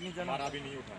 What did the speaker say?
नहीं जाना। हमारा भी नहीं उठा